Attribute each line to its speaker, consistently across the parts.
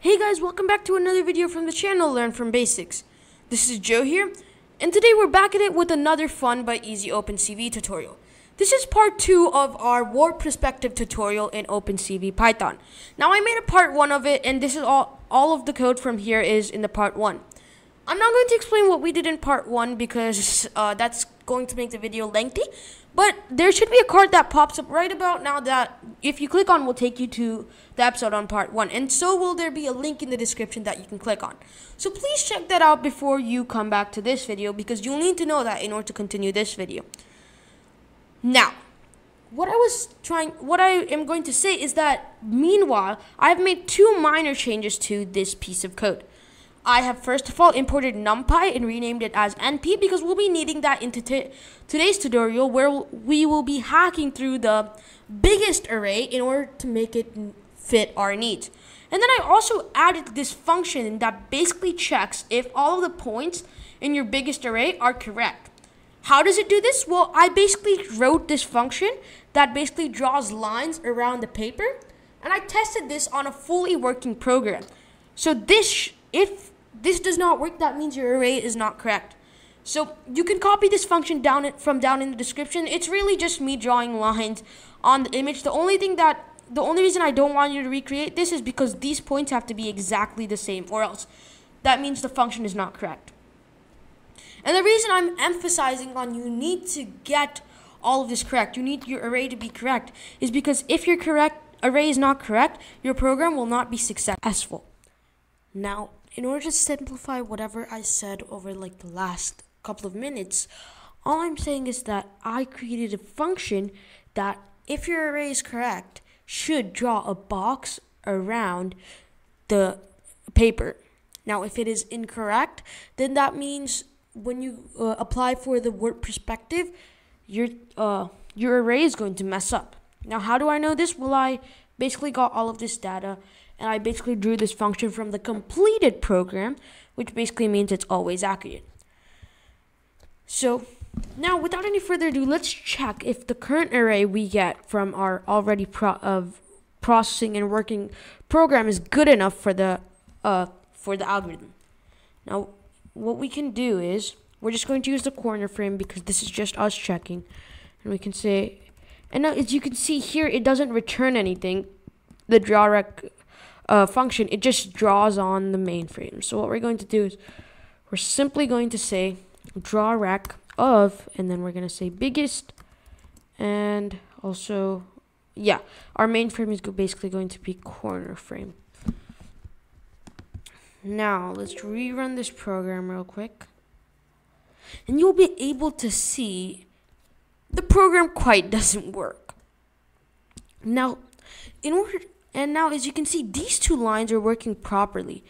Speaker 1: Hey guys, welcome back to another video from the channel Learn from Basics. This is Joe here, and today we're back at it with another fun but easy OpenCV tutorial. This is part 2 of our warp perspective tutorial in OpenCV Python. Now I made a part 1 of it, and this is all, all of the code from here is in the part 1. I'm not going to explain what we did in part 1 because uh, that's going to make the video lengthy, but there should be a card that pops up right about now that if you click on will take you to the episode on part 1 and so will there be a link in the description that you can click on. So please check that out before you come back to this video because you'll need to know that in order to continue this video. Now, what I was trying, what I am going to say is that meanwhile, I've made two minor changes to this piece of code. I have first of all imported NumPy and renamed it as NP because we'll be needing that in today's tutorial where we will be hacking through the biggest array in order to make it fit our needs. And then I also added this function that basically checks if all of the points in your biggest array are correct. How does it do this? Well, I basically wrote this function that basically draws lines around the paper and I tested this on a fully working program. So this, if this does not work, that means your array is not correct. So you can copy this function down from down in the description. It's really just me drawing lines on the image. The only thing that the only reason I don't want you to recreate this is because these points have to be exactly the same or else that means the function is not correct. And the reason I'm emphasizing on you need to get all of this correct, you need your array to be correct, is because if your correct array is not correct, your program will not be successful. Now, in order to simplify whatever I said over like the last couple of minutes, all I'm saying is that I created a function that, if your array is correct, should draw a box around the paper. Now, if it is incorrect, then that means when you uh, apply for the warp perspective, your uh, your array is going to mess up. Now, how do I know this? Well, I basically got all of this data and I basically drew this function from the completed program, which basically means it's always accurate. So now, without any further ado, let's check if the current array we get from our already pro of processing and working program is good enough for the uh, for the algorithm. Now, what we can do is we're just going to use the corner frame because this is just us checking, and we can say, and now as you can see here, it doesn't return anything. The drawrec uh, function, it just draws on the mainframe. So what we're going to do is we're simply going to say drawrec of, and then we're going to say biggest, and also, yeah, our mainframe is basically going to be corner frame. Now, let's rerun this program real quick. And you'll be able to see the program quite doesn't work. Now, in order and now as you can see, these two lines are working properly.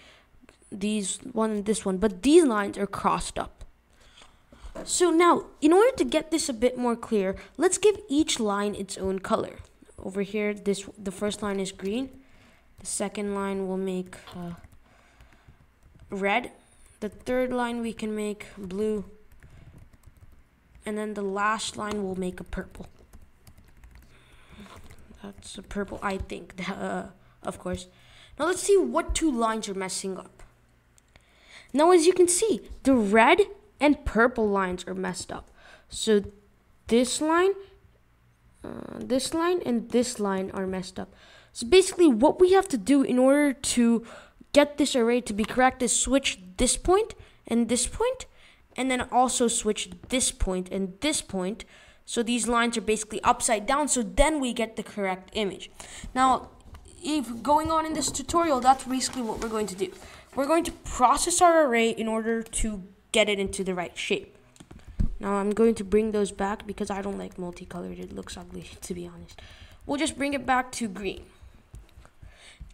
Speaker 1: These one and this one, but these lines are crossed up. So now, in order to get this a bit more clear, let's give each line its own color. Over here, this the first line is green. The second line will make uh, red. The third line we can make blue. And then the last line will make a purple. That's a purple, I think, uh, of course. Now let's see what two lines are messing up. Now as you can see, the red and purple lines are messed up. So this line, uh, this line, and this line are messed up. So basically what we have to do in order to get this array to be correct is switch this point and this point, and then also switch this point and this point so these lines are basically upside down. So then we get the correct image. Now, if going on in this tutorial, that's basically what we're going to do. We're going to process our array in order to get it into the right shape. Now I'm going to bring those back because I don't like multicolored. It looks ugly, to be honest. We'll just bring it back to green.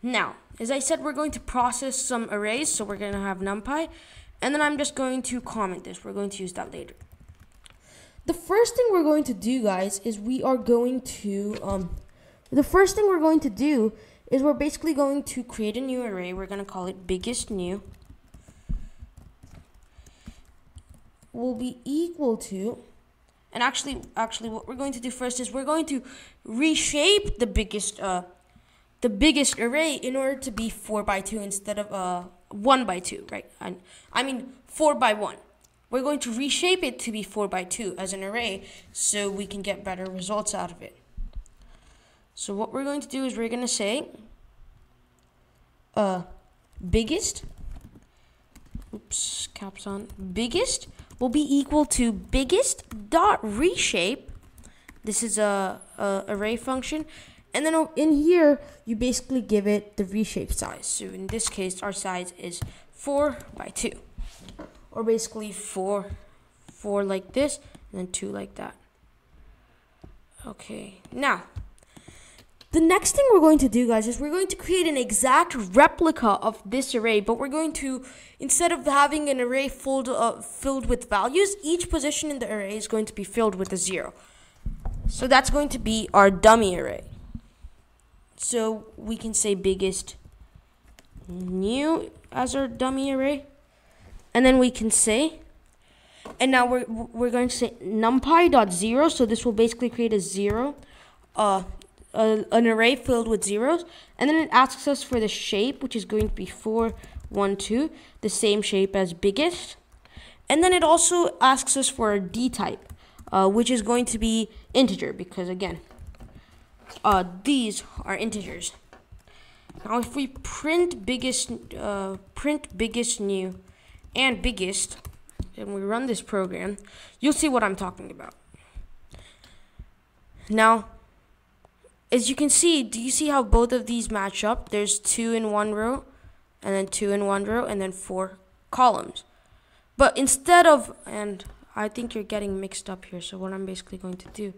Speaker 1: Now, as I said, we're going to process some arrays. So we're going to have NumPy. And then I'm just going to comment this. We're going to use that later. The first thing we're going to do, guys, is we are going to, um, the first thing we're going to do is we're basically going to create a new array. We're going to call it biggest new. Will be equal to, and actually, actually, what we're going to do first is we're going to reshape the biggest, uh, the biggest array in order to be 4 by 2 instead of uh, 1 by 2, right? I, I mean 4 by 1. We're going to reshape it to be 4 by 2 as an array so we can get better results out of it. So what we're going to do is we're going to say uh, biggest, oops, caps on, biggest will be equal to biggest dot reshape. This is a, a array function. And then in here, you basically give it the reshape size. So in this case, our size is 4 by 2. Or basically 4, 4 like this, and then 2 like that. Okay, now, the next thing we're going to do, guys, is we're going to create an exact replica of this array, but we're going to, instead of having an array filled, uh, filled with values, each position in the array is going to be filled with a zero. So that's going to be our dummy array. So we can say biggest new as our dummy array. And then we can say, and now we're, we're going to say numpy dot zero. So this will basically create a zero, uh, a, an array filled with zeros. And then it asks us for the shape, which is going to be four, one, two, the same shape as biggest. And then it also asks us for a D type, uh, which is going to be integer because again, uh, these are integers. Now, if we print biggest, uh, print biggest new, and biggest, and we run this program, you'll see what I'm talking about. Now, as you can see, do you see how both of these match up? There's two in one row, and then two in one row, and then four columns. But instead of, and I think you're getting mixed up here, so what I'm basically going to do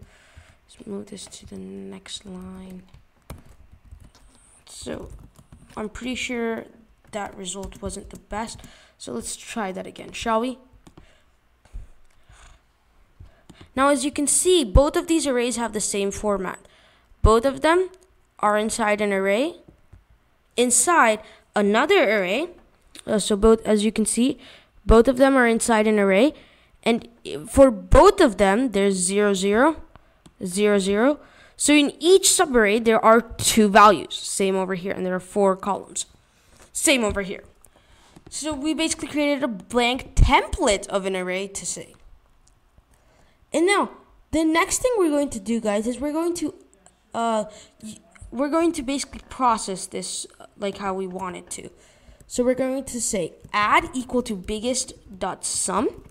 Speaker 1: Let's move this to the next line. So I'm pretty sure that result wasn't the best. So let's try that again, shall we? Now, as you can see, both of these arrays have the same format. Both of them are inside an array, inside another array. Uh, so both, as you can see, both of them are inside an array. And for both of them, there's 0, 0, 0, 0. So in each subarray, there are two values. Same over here, and there are four columns. Same over here. So we basically created a blank template of an array to say. And now, the next thing we're going to do, guys, is we're going to, uh, we're going to basically process this uh, like how we want it to. So we're going to say add equal to biggest dot sum.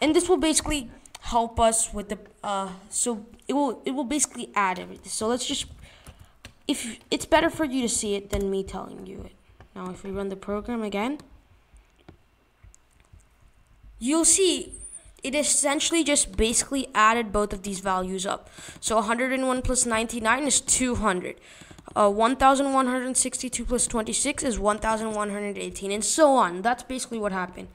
Speaker 1: And this will basically help us with the uh so it will it will basically add everything so let's just if it's better for you to see it than me telling you it. Now if we run the program again you'll see it essentially just basically added both of these values up. So 101 plus 99 is 200 uh, 1162 plus 26 is 1118 and so on. That's basically what happened.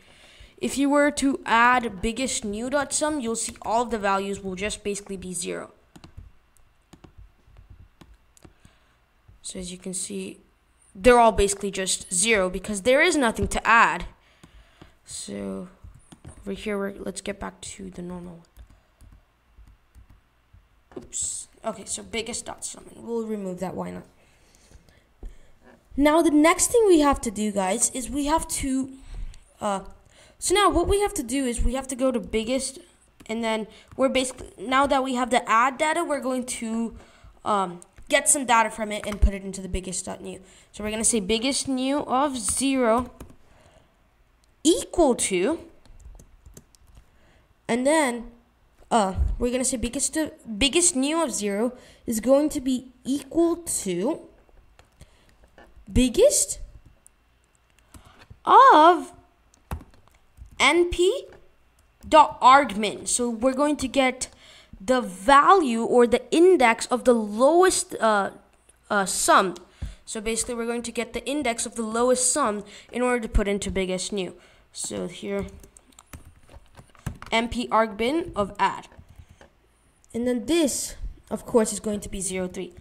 Speaker 1: If you were to add biggest new dot sum, you'll see all of the values will just basically be zero. So as you can see, they're all basically just zero because there is nothing to add. So over here, let's get back to the normal one. Oops. Okay, so biggest dot sum. We'll remove that. Why not? Now the next thing we have to do, guys, is we have to uh, so now what we have to do is we have to go to biggest and then we're basically, now that we have the add data, we're going to um, get some data from it and put it into the biggest.new. So we're going to say biggest new of 0 equal to, and then uh, we're going to say biggest, to, biggest new of 0 is going to be equal to biggest of np.argmin. So we're going to get the value or the index of the lowest uh, uh, sum. So basically, we're going to get the index of the lowest sum in order to put into biggest new. So here, np argmin of add. And then this, of course, is going to be 0, 03.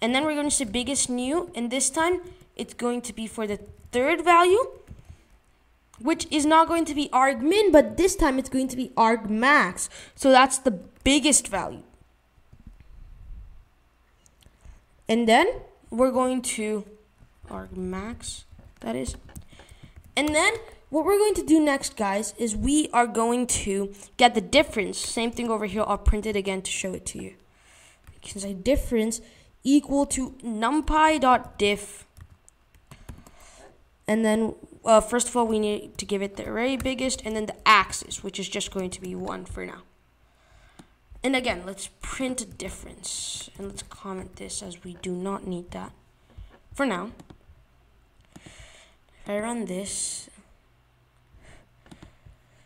Speaker 1: And then we're going to say biggest new, and this time it's going to be for the third value which is not going to be argmin, but this time it's going to be argmax. So that's the biggest value. And then we're going to argmax, that is. And then what we're going to do next, guys, is we are going to get the difference. Same thing over here. I'll print it again to show it to you. You can say difference equal to numpy.diff. And then, uh, first of all, we need to give it the array biggest and then the axis, which is just going to be 1 for now. And again, let's print a difference. And let's comment this as we do not need that for now. If I run this,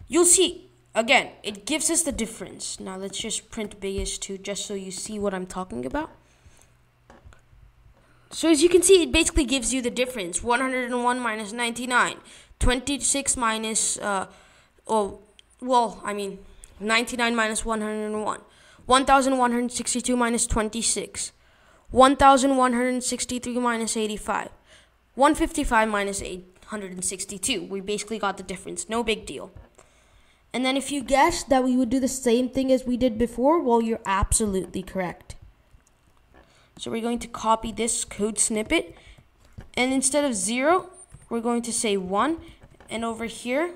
Speaker 1: you'll see, again, it gives us the difference. Now let's just print biggest too, just so you see what I'm talking about. So as you can see, it basically gives you the difference. 101 minus 99. 26 minus, uh, oh, well, I mean, 99 minus 101. 1162 minus 26. 1163 minus 85. 155 minus 862. We basically got the difference. No big deal. And then if you guessed that we would do the same thing as we did before, well, you're absolutely correct. So we're going to copy this code snippet. And instead of 0, we're going to say 1. And over here,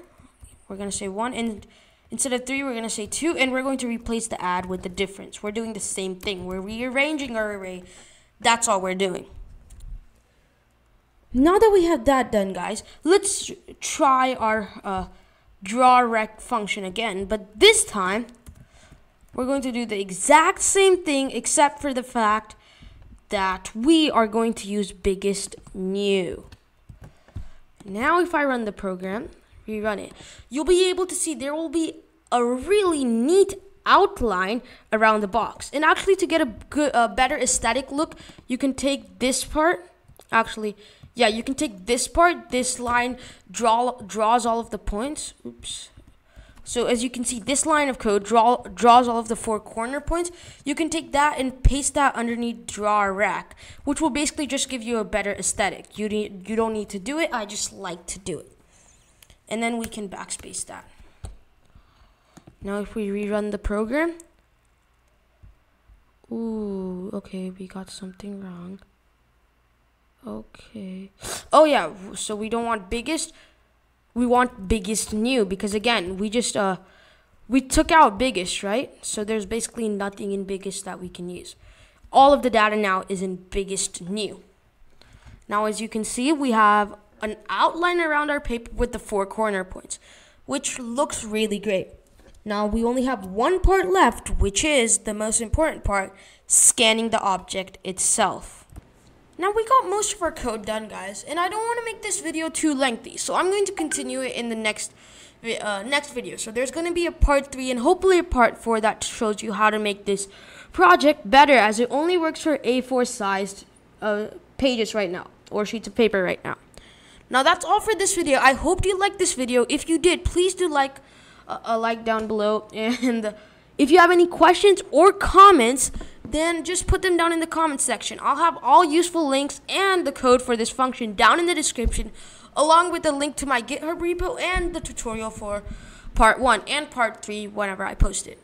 Speaker 1: we're going to say 1. And instead of 3, we're going to say 2. And we're going to replace the add with the difference. We're doing the same thing. We're rearranging our array. That's all we're doing. Now that we have that done, guys, let's try our uh, draw rect function again. But this time, we're going to do the exact same thing except for the fact that we are going to use biggest new. Now if I run the program, rerun it, you'll be able to see there will be a really neat outline around the box. And actually to get a good, a better aesthetic look, you can take this part, actually, yeah, you can take this part, this line draw draws all of the points. Oops. So as you can see, this line of code draw, draws all of the four corner points. You can take that and paste that underneath draw rect, which will basically just give you a better aesthetic. You, need, you don't need to do it, I just like to do it. And then we can backspace that. Now if we rerun the program, ooh, okay, we got something wrong. Okay. Oh yeah, so we don't want biggest, we want biggest new because again, we just uh we took out biggest, right? So there's basically nothing in biggest that we can use. All of the data now is in biggest new. Now as you can see, we have an outline around our paper with the four corner points, which looks really great. Now we only have one part left, which is the most important part, scanning the object itself. Now we got most of our code done, guys, and I don't want to make this video too lengthy, so I'm going to continue it in the next uh, next video. So there's going to be a part 3 and hopefully a part 4 that shows you how to make this project better as it only works for A4 sized uh, pages right now or sheets of paper right now. Now that's all for this video. I hope you liked this video. If you did, please do like uh, a like down below and if you have any questions or comments, then just put them down in the comments section. I'll have all useful links and the code for this function down in the description, along with the link to my GitHub repo and the tutorial for part 1 and part 3 whenever I post it.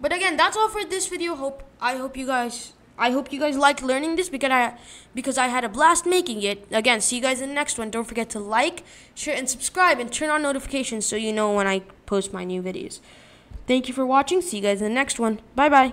Speaker 1: But again, that's all for this video. Hope I hope you guys I hope you guys liked learning this because I because I had a blast making it. Again, see you guys in the next one. Don't forget to like, share, and subscribe and turn on notifications so you know when I post my new videos. Thank you for watching. See you guys in the next one. Bye bye.